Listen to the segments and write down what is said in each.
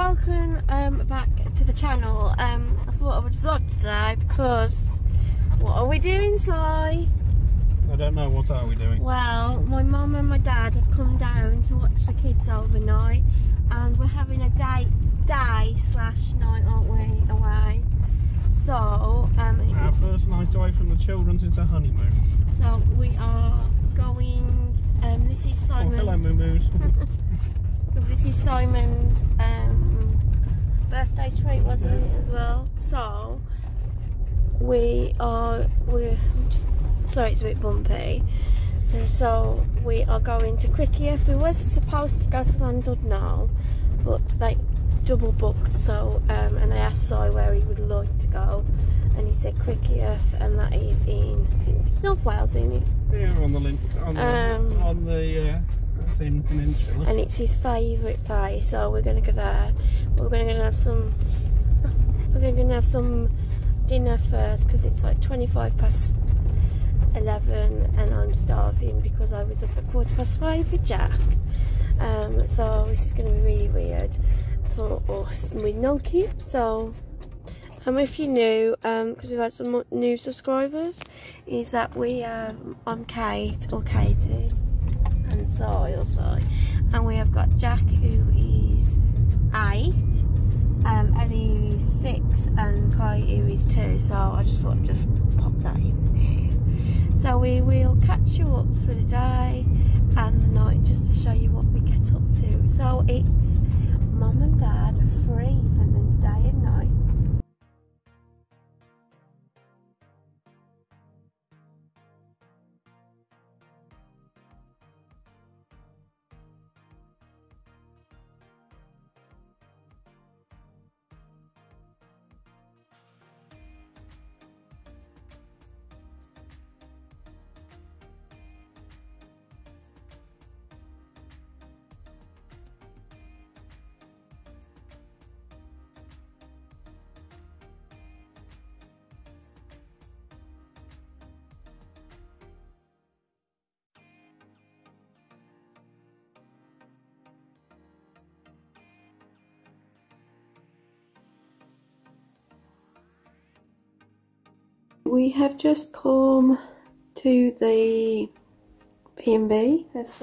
welcome um, back to the channel. Um, I thought I would vlog today because what are we doing, Sly? I don't know. What are we doing? Well, my mum and my dad have come down to watch the kids overnight, and we're having a day, day slash night, aren't we? Away. So, um, Our first night away from the children since our honeymoon. so we are going. Um, this is Simon. Oh, hello, moo This is Simon's um, birthday treat, wasn't it, as well? So we are we're just, sorry, it's a bit bumpy. So we are going to Criccieth. We was supposed to go to London now, but they double booked. So um, and I asked Si where he would like to go, and he said Criccieth, and that is in it's North Wales, isn't it? Yeah, on the on the, Um, on the uh, peninsula. and it's his favourite place, so we're gonna go there. But we're gonna have some. We're gonna have some dinner first because it's like twenty-five past eleven, and I'm starving because I was up at quarter past five with Jack. Um, so this is gonna be really weird for us with no kids. So. Um, if you're new, because we've had some new subscribers, is that we, um, I'm Kate, or Katie, and Si also. And we have got Jack who is eight, um, who is six, and Kai who is two. So I just thought I'd just pop that in there. So we will catch you up through the day and the night just to show you what we get up to. So it's mum and dad free for the day and night. We have just come to the B&B, let's.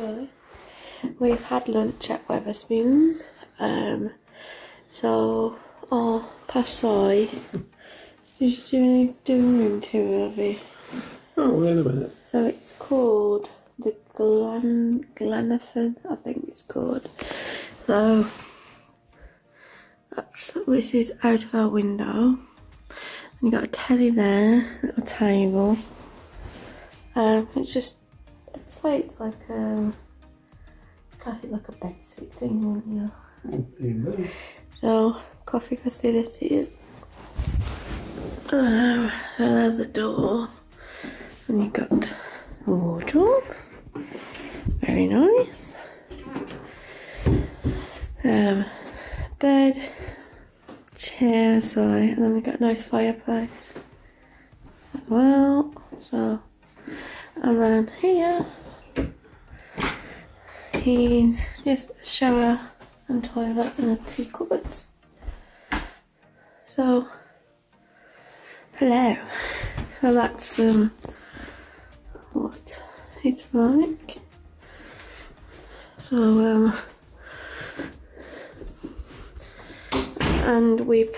We've had lunch at Wetherspoons. Um, so, oh, Passai. He's doing, doing room tour of it. Oh, wait a minute. So it's called the Glen Glenafon, I think it's called. So that's this is out of our window. You got a telly there, little table. Um, it's just I'd say it's like a classic like a bedsit thing, wouldn't you? So coffee facilities. Um, so there's the door. And you got a wardrobe. Very nice. Um, bed, chair, sorry, and then we've got a nice fireplace as well. So, and then here is just a shower and toilet and a few cupboards. So, hello. So that's um what it's like. So um and we've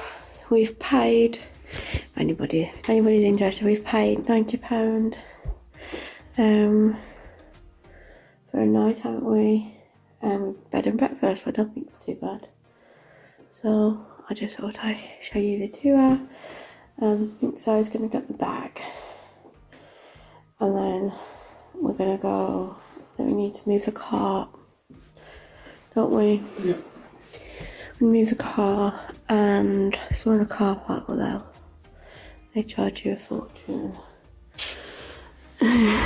we've paid if anybody if anybody's interested we've paid ninety pound um for a night haven't we? Um bed and breakfast but I don't think it's too bad. So I just thought I'd show you the tour. Um I think Sarah's gonna get the bag. And then we're gonna go then we need to move the car don't we? Yeah. we move the car and it's in a car park well they'll they charge you a fortune um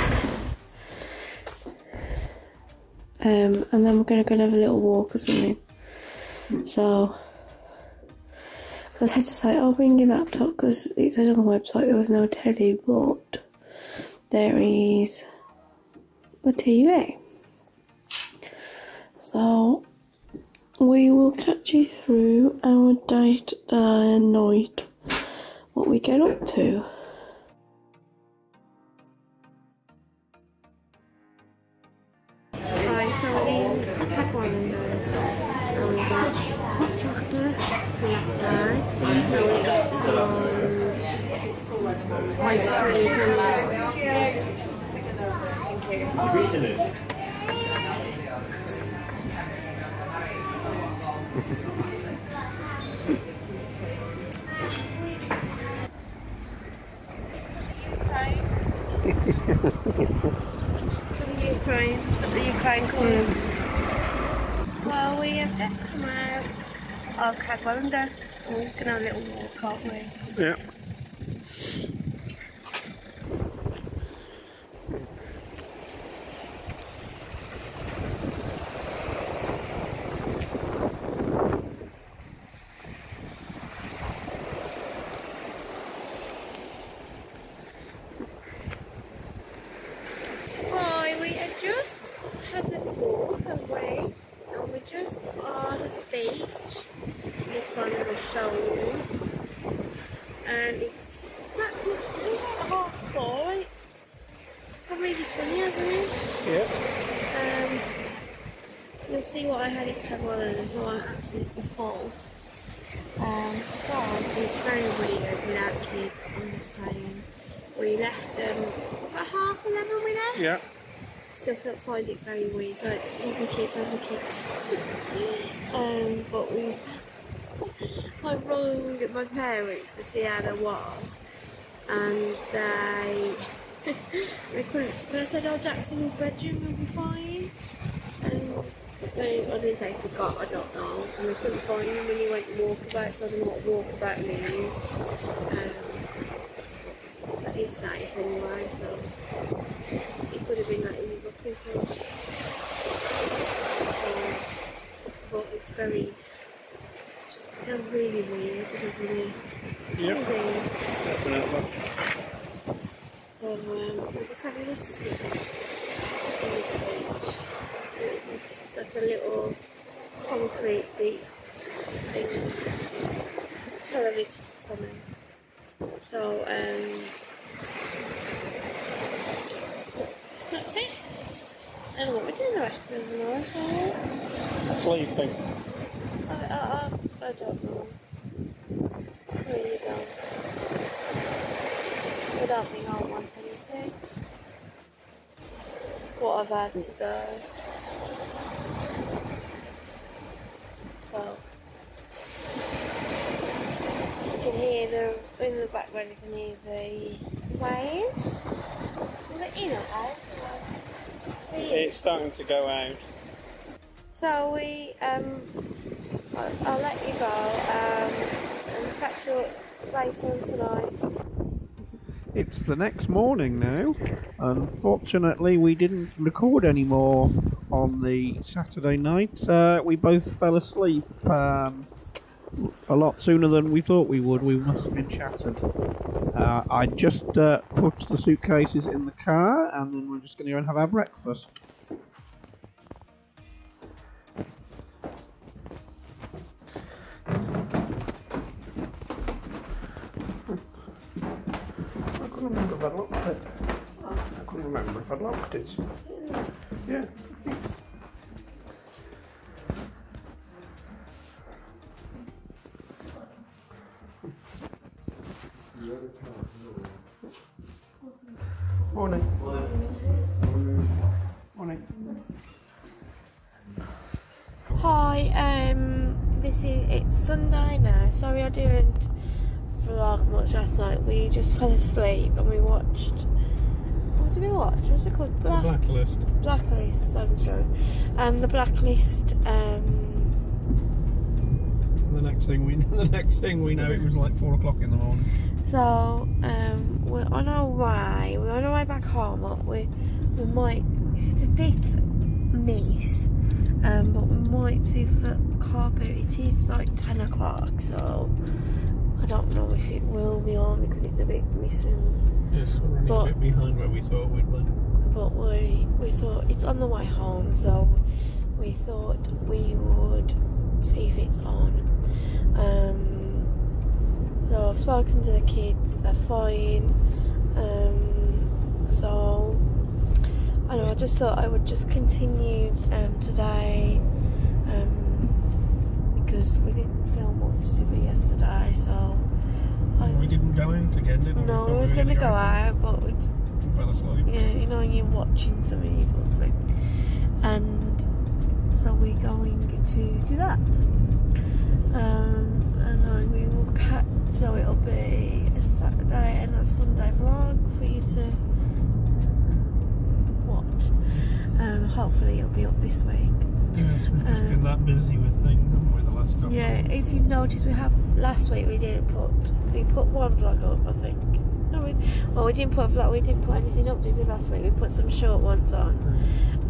and then we're gonna go and have a little walk or something so because I had to say, oh, bring your laptop because it says on the website there was no telly, but there is the TV. So we will catch you through our day to day and night, what we get up to. Right, so in Taekwondo, and we got hot chocolate latte, and we got some ice cream from the Ukraine, the Ukraine. So we have just come out of Cadwaladers and we're just going to have a little walk, aren't we? Yeah. Hi, we are just had a walk away and we're just on the beach. The sun is shining and it's, it's not, it's not half four. It's, it's got really sunny, hasn't it? Yeah. Um, you'll see what I had in Caroline as well, absolutely full. Um, so it's very weird without kids. I'm just saying. We left um, at half eleven. We left. Yeah. Still find it very weird. Like the kids, the kids. um, but we. I rang my parents to see how they was, and they they couldn't. They said, "Oh, Jackson's bedroom will be fine," and they, I know they forgot. I don't know, and they couldn't find him when he went walkabout. So I don't know what walkabout means. Um, but he's safe anyway, so it could have been like he was looking for. us. So, but it's very, just felt really weird, it? Yep. Everything. So um, we're just having a sit on this. So it's, like, it's like a little concrete beach thing. Hello, it's Tommy. So um, that's it. I what rest of the night. are Sleeping. I, I, I, I don't know. I really don't. I don't think I want anything. What I've had today. So you can hear the in the background. You can hear the waves. Is it in or out? See? It's starting to go out. So we um, I'll, I'll let you go um, and catch you up later on tonight. It's the next morning now. Unfortunately, we didn't record anymore on the Saturday night. Uh, we both fell asleep um, a lot sooner than we thought we would. We must have been shattered. Uh, I just uh, put the suitcases in the car, and then we're just going to go and have our breakfast. I couldn't remember if I'd locked it. I couldn't remember if I'd locked it. Yeah. Much last night. We just fell asleep and we watched. What did we watch? What's it called? Black Blacklist. Blacklist. Simon Strong. And the Blacklist. Um, The next thing we the next thing we know, it was like four o'clock in the morning. so um, we're on our way. We're on our way back home. But we we might. It's a bit nice. Um, but we might see the carpet. It is like ten o'clock, so I don't know if it will be on because it's a bit missing. Yes, we're running But- a bit behind where we thought we'd be. But we we thought it's on the way home, so we thought we would see if it's on. Um, so I've spoken to the kids, they're fine. Um, so I know I just thought I would just continue um, today um, because we didn't film much did we yesterday, so I, We didn't go out again, did we? no, we we was were going to go out, but we Fell asleep. yeah, you know, you're watching something you fall asleep. And so we're going to do that. Um, and then we will catch, so it'll be a Saturday and a Sunday vlog for you to watch. Um, hopefully it'll be up this week. Yes, we've just Um, been that busy with things, haven't we, last couple Yeah, if you've noticed, we have last week we didn't put we put one vlog up, I think. No, we well we didn't put a vlog. We didn't put anything up, did we? Last week we put some short ones on,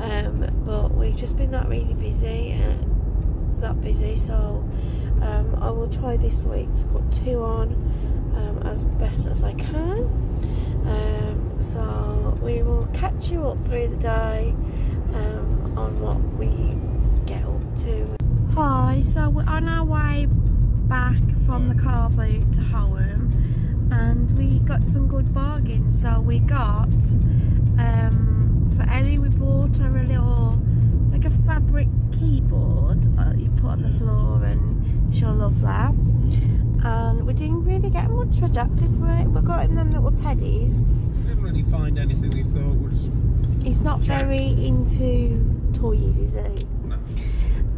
um, but we've just been that really busy, uh, that busy. So um, I will try this week to put two on um, as best as I can. Um, so we will catch you up through the day um, on what we so we're on our way back from the car boot to home and we got some good bargains. So we got, um, for Ellie we bought her a little, it's like a fabric keyboard uh, you put on the floor and she'll love that. And we didn't really get much for Jack, did we? We got him them little teddies. Didn't really find anything we thought was. He's not Jack. very into toys, is he?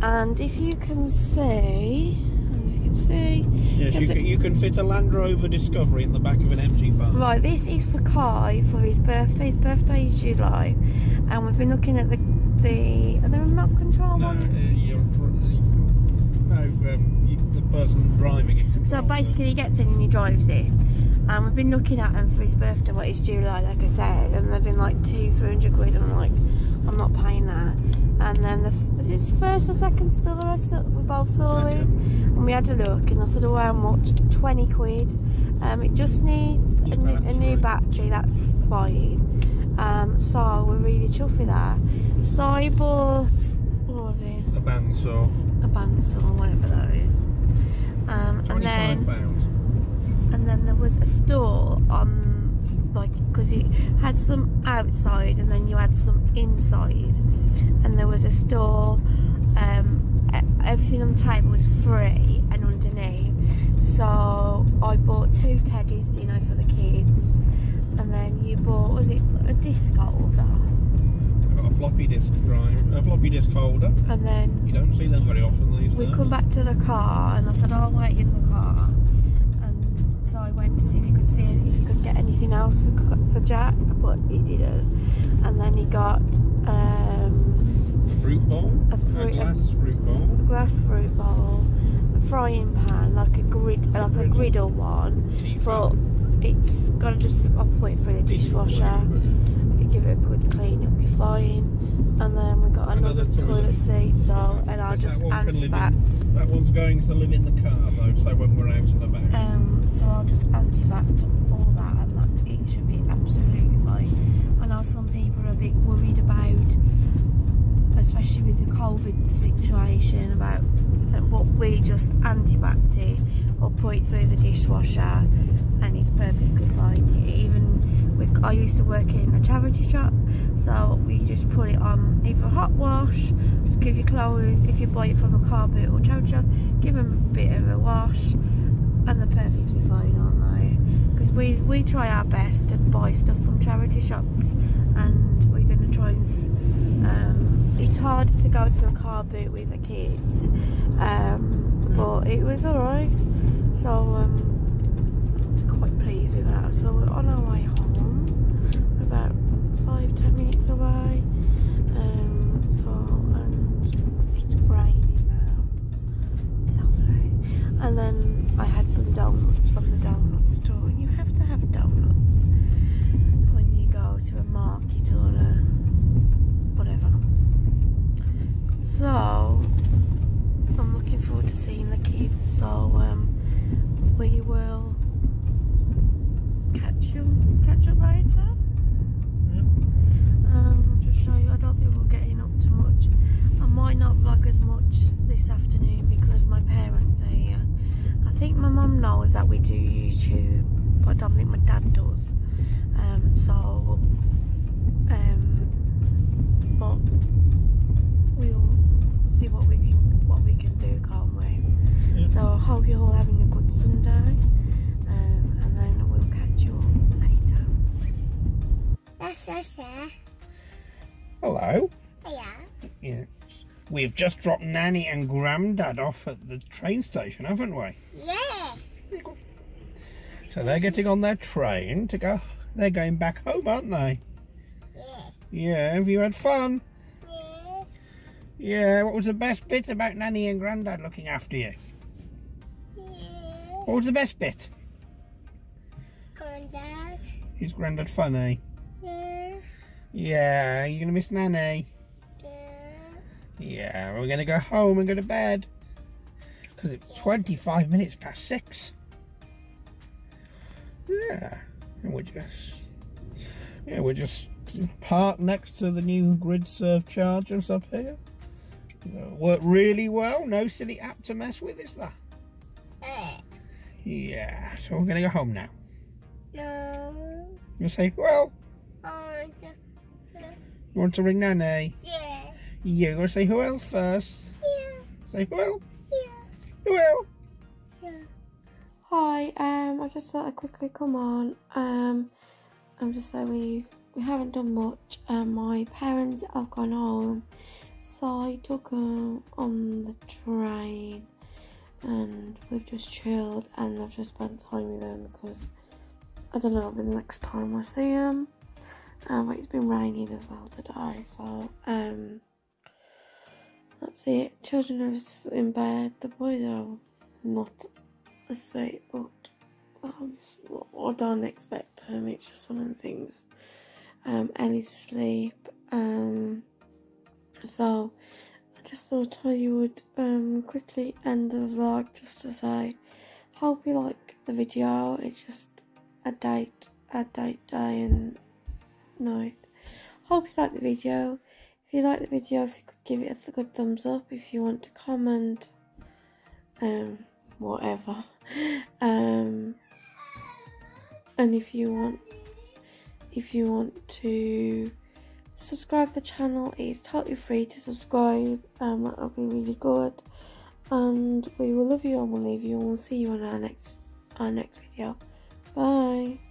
And if you can see, you can see, Yes, you can, you can fit a Land Rover Discovery in the back of an MG5. right, this is for Kai for his birthday. His birthday is July, and we've been looking at the the are there remote control No, uh, one? you're, no, um, you, the person driving it. So controls it. basically, he gets in and he drives it. And we've been looking at them for his birthday, what is July, like I said, and they've been like two, three hundred quid. And I'm like, I'm not paying that. And then the was his first or second store we both saw it, and we had a look, and I said, oh, how much? Twenty quid. Um, it just needs a New a new battery. That's fine. Um, so we're really chuffed with that. So I bought what was it? A bandsaw. A bandsaw, whatever that is. Um, and then pounds. and then there was a store on like because it had some outside and then you had some inside and there was a store um everything on the table was free and underneath so I bought two teddies you know for the kids and then you bought was it a disc holder got a floppy disk drive, a floppy disk holder. and then You don't see them very often these we days. come back to the car and I said, I'll wait in the car. And so I went to see if he could see if he could get anything else for, for Jack, but he didn't. And then he got um, A fruit bowl, A a, glass fruit bowl. a glass fruit bowl, a frying pan, like a grid, like a griddle. one. But it's got to just, put through the dishwasher, give it a good clean, it'll be fine. And then we got another, Another toilet. toilet seat, so, and I'll just that one can back. in- That one's going to live in the car though, so when we're out and about. Um, so I'll just anti-vax all that and that it should be absolutely fine. I know some people are a bit worried about, especially with the COVID situation, about uh, what we just anti-vaxed it or put it through the dishwasher and it's perfectly fine. Even we, I used to work in a charity shop, so we just put it on either hot wash, just give your clothes, if you buy it from a car boot or charity shop, give them a bit of a wash and they're perfectly fine, aren't they? Because we, we try our best to buy stuff from charity shops, and we're going to try and. Um, it's hard to go to a car boot with the kids, um, but it was alright. So um, quite pleased with that. So we're on our way home, five ten minutes away. Um, so and it's raining now lovely. And then I had some donuts from the donut store. And you have to have donuts when you go to a market or a whatever. So I'm looking forward to seeing the kids. So um, we will catch you catch up later. Um, just show you. I don't think we're getting up to much. I might not vlog as much this afternoon because my parents are here. I think my mum knows that we do YouTube, but I don't think my dad does. Um, so, um, but we'll see what we can what we can do, can't we? Yep. So I hope you're all having a good Sunday, Hello. yeah. Yes. We've just dropped Nanny and Grandad off at the train station, haven't we? Yeah. So they're getting on their train to go. They're going back home, aren't they? Yeah. Yeah. Have you had fun? Yeah. Yeah. What was the best bit about Nanny and Grandad looking after you? Yeah. What was the best bit? Granddad. Is Grandad funny? Yeah. Yeah. Are you gonna miss Nanny? Yeah. Yeah. We're gonna go home and go to bed because it's 25 minutes past six. Yeah. And we're just. Yeah, we're just parked next to the new Gridserve chargers up here. Work really well. No silly app to mess with, is there? Uh, Yeah. So we're gonna go home now. no. You say, well, Oh, you want to ring Nanny? yeah. Yeah. You gotta say who else first? Yeah. Say who else? Yeah. Who else? Yeah. Hi, um, I just thought I'd quickly come on. Um, I'm just so we we haven't done much. Um, my parents have gone home, so I took them on the train, and we've just chilled and I've just spent time with them because I don't know. But the next time I see them, um, it's been raining as well today, so um. That's it. Children are in bed. The boys are not asleep, but um, I don't expect them. It's just one of the things. Um, Ellie's asleep. Um, so I just thought I would um quickly end the vlog just to say, hope you like the video. It's just a date, a date day and night. Hope you like the video. If you like the video, if you could give it a good thumbs up. If you want to comment, um, whatever. Um, and if you want, if you want to subscribe the channel, it is totally free to subscribe. Um, that would be really good. And we will love you and we'll leave you and we'll see you on our next our next video. Bye.